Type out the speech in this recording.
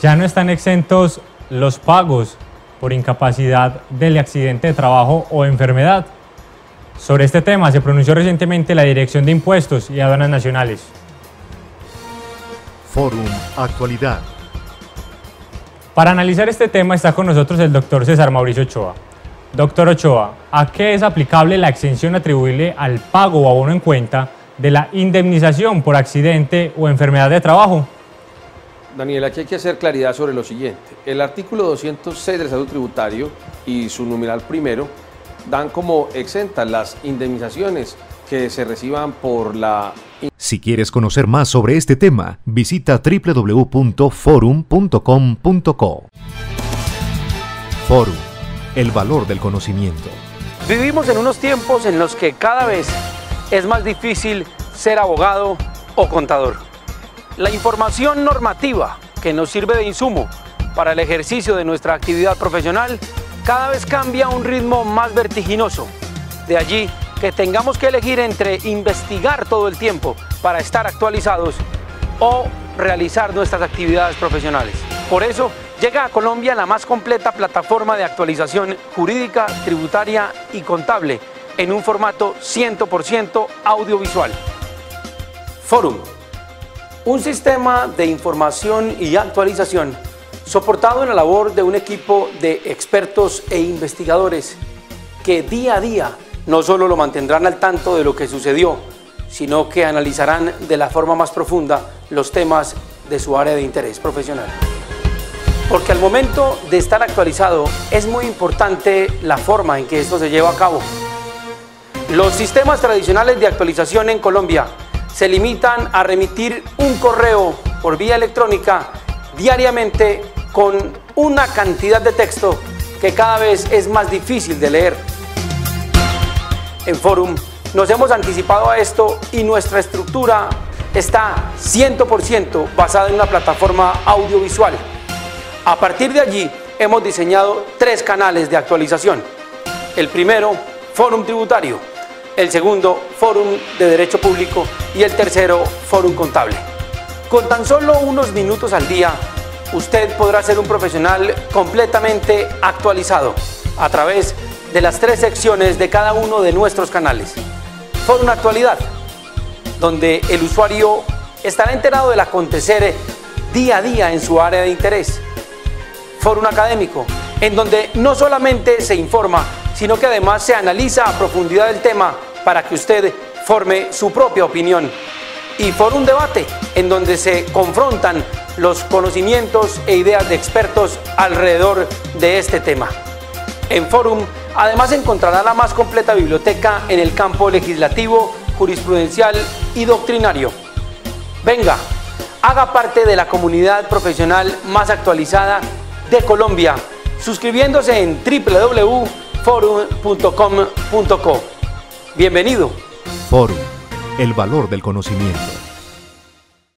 ya no están exentos los pagos por incapacidad del accidente de trabajo o enfermedad. Sobre este tema se pronunció recientemente la Dirección de Impuestos y Aduanas Nacionales. Fórum Actualidad. Para analizar este tema está con nosotros el doctor César Mauricio Ochoa. Doctor Ochoa, ¿a qué es aplicable la exención atribuible al pago o abono en cuenta de la indemnización por accidente o enfermedad de trabajo? Daniel, aquí hay que hacer claridad sobre lo siguiente. El artículo 206 del Estatuto Tributario y su numeral primero dan como exentas las indemnizaciones que se reciban por la... Si quieres conocer más sobre este tema, visita www.forum.com.co. Forum, el valor del conocimiento. Vivimos en unos tiempos en los que cada vez es más difícil ser abogado o contador. La información normativa que nos sirve de insumo para el ejercicio de nuestra actividad profesional cada vez cambia a un ritmo más vertiginoso. De allí que tengamos que elegir entre investigar todo el tiempo para estar actualizados o realizar nuestras actividades profesionales. Por eso llega a Colombia la más completa plataforma de actualización jurídica, tributaria y contable en un formato 100% audiovisual. Forum un sistema de información y actualización soportado en la labor de un equipo de expertos e investigadores que día a día no solo lo mantendrán al tanto de lo que sucedió, sino que analizarán de la forma más profunda los temas de su área de interés profesional. Porque al momento de estar actualizado es muy importante la forma en que esto se lleva a cabo. Los sistemas tradicionales de actualización en Colombia se limitan a remitir un correo por vía electrónica diariamente con una cantidad de texto que cada vez es más difícil de leer. En Forum nos hemos anticipado a esto y nuestra estructura está 100% basada en una plataforma audiovisual. A partir de allí hemos diseñado tres canales de actualización. El primero, Forum Tributario el segundo, Fórum de Derecho Público y el tercero, Fórum Contable. Con tan solo unos minutos al día, usted podrá ser un profesional completamente actualizado a través de las tres secciones de cada uno de nuestros canales. Fórum Actualidad, donde el usuario estará enterado del acontecer día a día en su área de interés. Fórum Académico, en donde no solamente se informa, sino que además se analiza a profundidad el tema para que usted forme su propia opinión. Y por un debate en donde se confrontan los conocimientos e ideas de expertos alrededor de este tema. En Forum además encontrará la más completa biblioteca en el campo legislativo, jurisprudencial y doctrinario. Venga, haga parte de la comunidad profesional más actualizada de Colombia, suscribiéndose en www.forum.com.co. Bienvenido. Forum, el valor del conocimiento.